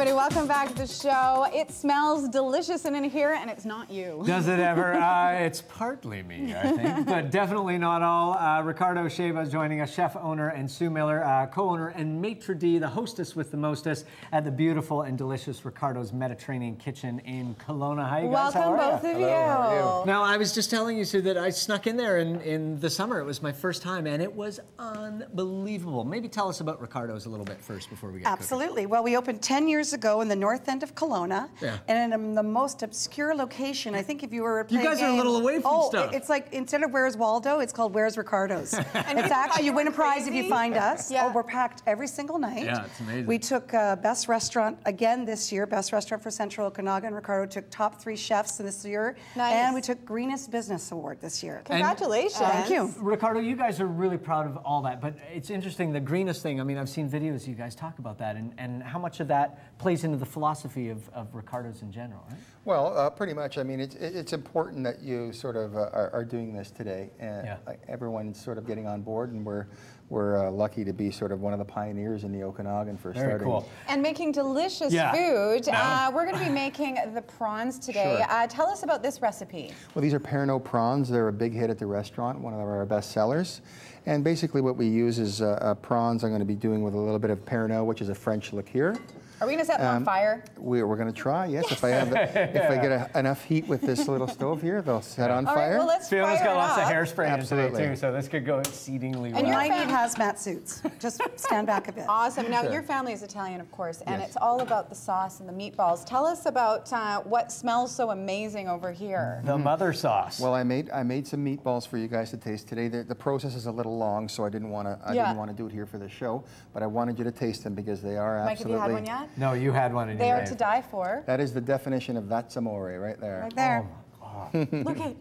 everybody. Welcome back to the show. It smells delicious in here, and it's not you. Does it ever? uh, it's partly me, I think, but definitely not all. Uh, Ricardo Scebba is joining us, chef owner, and Sue Miller, uh, co-owner and maitre d', the hostess with the mostest at the beautiful and delicious Ricardo's Mediterranean Kitchen in Kelowna. Hi, you guys. Welcome, How are both you? of Hello, you. Now, I was just telling you, Sue, that I snuck in there in, in the summer. It was my first time, and it was unbelievable. Maybe tell us about Ricardo's a little bit first before we get cooking. Absolutely. Well, we opened 10 years ago in the north end of Kelowna, Yeah. and in the most obscure location. I think if you were You playing guys are a little away from oh, stuff. it's like instead of Where's Waldo, it's called Where's Ricardo's. and it's actually you win a prize if you find us. Yeah. Oh, we're packed every single night. Yeah, it's amazing. We took uh, best restaurant again this year, best restaurant for Central Okanagan. And Ricardo took top three chefs in this year, Nice. and we took Greenest Business Award this year. Congratulations. Thank you. Ricardo, you guys are really proud of all that, but it's interesting, the greenest thing. I mean, I've seen videos you guys talk about that, and, and how much of that plays into the philosophy of, of Ricardo's in general, right? Well, uh, pretty much. I mean, it's, it's important that you sort of uh, are, are doing this today. And Yeah. like, everyone's sort of getting on board, and we're, we're uh, lucky to be sort of one of the pioneers in the Okanagan for Very starting. cool. And making delicious Yeah. food. No. Uh, we're going to be making the prawns today. Sure. Uh, tell us about this recipe. Well, these are Pernod prawns. They're a big hit at the restaurant, one of our best sellers. And basically, what we use is uh, uh, prawns. I'm going to be doing with a little bit of Pernod, which is a French liqueur. Are we going to set them on Um, fire? We're, we're going to try. Yes, if I have the, if I get a, enough heat with this little stove here, they'll set on All right, fire. well, let's Fiona's fire got it lots up. of hairspray in today, Absolutely. too, so this could go exceedingly And well. your I fam- need hazmat suits. Just stand back a bit. Awesome. Now, Sure. your family is Italian, of course, and Yes. it's all about the sauce and the meatballs. Tell us about uh, what smells so amazing over here. The mother sauce. Well, I made I made some meatballs for you guys to taste today. The, the process is a little long, so I didn't want to I Yeah. didn't want to do it here for the show. But I wanted you to taste them because they are absolutely. Mike, have you absolutely. had one yet? No, you had one in They your are to die for. That is the definition of that's amore right there. Right there. Oh my God. Look at,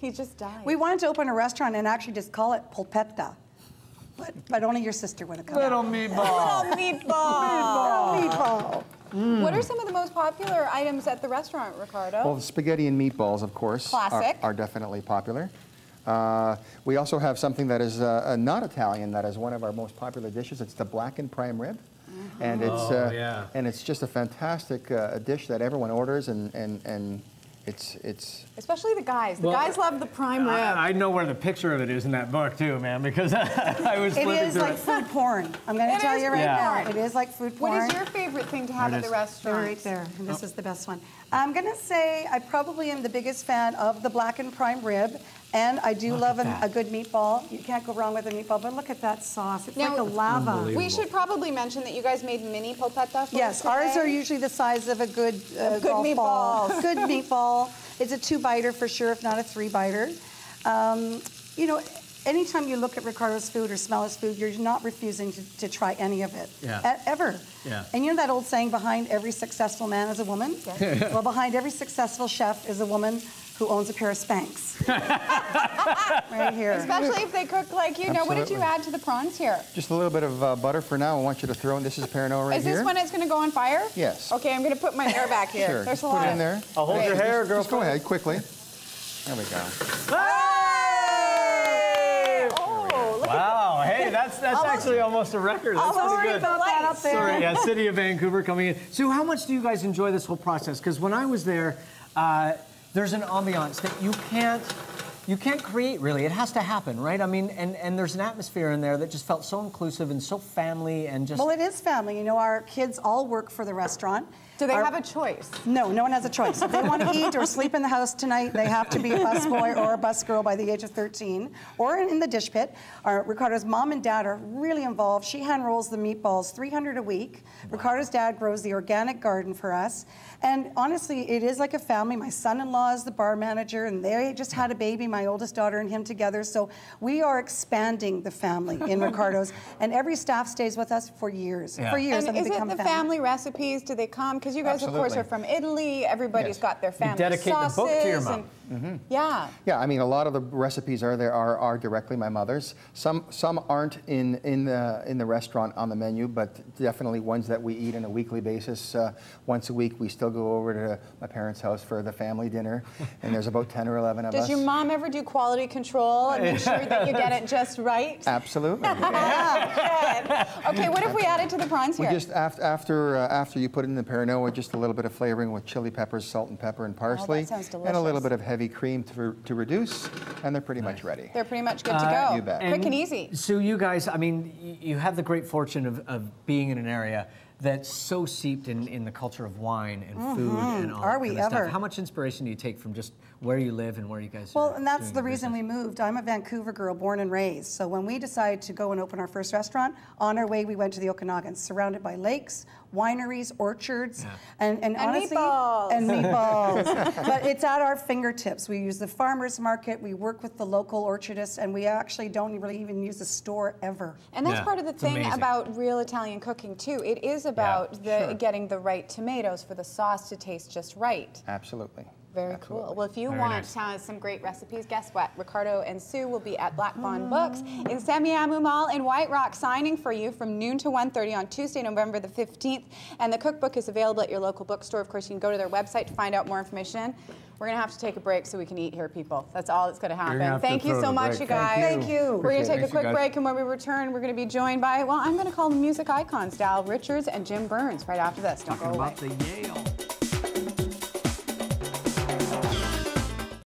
he just died. We wanted to open a restaurant and actually just call it polpetta. But, but only your sister would have come. Little out. meatball. Oh, meatball. Meatball. What are some of the most popular items at the restaurant, Ricardo? Well, spaghetti and meatballs, of course, are- Classic. Are, definitely popular. Uh, we also have something that is uh, uh, not Italian. That is one of our most popular dishes. It's the blackened prime rib, and it's Oh, uh, yeah. and it's just a fantastic uh, dish that everyone orders, and and and it's it's Especially the guys. The Well, guys love the prime rib. I, I know where the picture of it is in that book, too, man, because I was It flipping is through like it. food porn. I'm going to tell you right Yeah. now. It is like food porn. what is your favorite thing to have at the restaurant? They're right there, and this is the best one. I'm going to say I probably am the biggest fan of the blackened prime rib, and I do Look love at an, that. a good meatball. You can't go wrong with a meatball, but look at that sauce. It's Now- like a lava. Unbelievable. We should probably mention that you guys made mini polpetta for Yes, us ours are usually the size of a good uh, good golf ball. Good meatball. It's a two-biter for sure, if not a three-biter. Um, you know, anytime you look at Ricardo's food or smell his food, you're not refusing to, to try any of it. Yeah. Ever. Yeah. And you know that old saying, behind every successful man is a woman? well, behind every successful chef is a woman who owns a pair of Spanx. right here. Especially if they cook like you. Now, what did you add to the prawns here? just a little bit of uh, butter for now. I want you to throw in. This is Pernod right Is here. this when it's going to go on fire? Yes. Okay, I'm going to put my hair back here. Sure. There's just a put lot it in there. I'll hold your hair, girl. Just go ahead quickly. There we go. Oh, look at Wow, hey, that's that's Almost- actually almost a record. That's Almost pretty sorry good. about that up there. Sorry, yeah, City of Vancouver coming in. Sue, how much do you guys enjoy this whole process? Because when I was there, uh, there's an ambiance that you can't you can't create really. It has to happen, right? I mean, and, and there's an atmosphere in there that just felt so inclusive and so family and just Well, it is family. You know, our kids all work for the restaurant. Do they Our- have a choice? No, no one has a choice. If they want to eat or sleep in the house tonight, they have to be a busboy or a busgirl by the age of 13 or in the dish pit. Our, Ricardo's mom and dad are really involved. She hand rolls the meatballs 300 a week. Ricardo's dad grows the organic garden for us. And honestly, it is like a family. My son-in-law is the bar manager, and they just had a baby, my oldest daughter and him together. So we are expanding the family in Ricardo's, and every staff stays with us for years. Yeah. For years, And they is it become the family. family recipes? Do they come? Because you guys, of course, are from Italy. Everybody's Yes. got their family dedicate the book to your mom. And- Yeah. Yeah, I mean, a lot of the recipes are there are, are directly my mother's. Some some aren't in in the in the restaurant on the menu, but definitely ones that we eat on a weekly basis. Uh, once a week, we still go over to my parents' house for the family dinner, and there's about ten or eleven of Does us. Does your mom ever do quality control and make sure that you get it just right? Absolutely. Good. Okay, what if we added to the prawns We here? just after after uh, after you put it in the Perinoa, just a little bit of flavoring with chili peppers, salt and pepper, and parsley, Oh, sounds and a little bit of heavy cream to, to reduce, and they're pretty much ready. They're pretty much good to Uh, go. you bet. Quick and easy. So you guys, I mean, you have the great fortune of, of being in an area that's so seeped in, in the culture of wine and food and mm-hmm. all Are that we kind of ever? stuff. How much inspiration do you take from just where you live and where you guys Well, and that's the reason we moved. I'm a Vancouver girl, born and raised. So when we decided to go and open our first restaurant, on our way we went to the Okanagan, surrounded by lakes, wineries, orchards, and, and, And honestly, meatballs. and meatballs. but it's at our fingertips. We use the farmers market. We work with the local orchardists, and we actually don't really even use the store ever. And that's Yeah, part of the it's thing amazing. about real Italian cooking too. It is about the sure. getting the right tomatoes for the sauce to taste just right. Absolutely. Very Absolutely. cool. Well, if you Very want nice. uh, some great recipes, guess what? Ricardo and Sue will be at Black Bond Books Mm. in Semiahmoo Mall in White Rock signing for you from noon to 1.30 on Tuesday, November the 15th. And the cookbook is available at your local bookstore. Of course, you can go to their website to find out more information. We're going to have to take a break so we can eat here, people. That's all that's going to happen. gonna Thank you so much, break. you Thank guys. Thank you. We're going to take a Thanks, you quick break, and when we return, we're going to be joined by, well, I'm going to call them music icons, Dal Richards and Jim Burns, right after this. Don't Talking go away. about the Yale.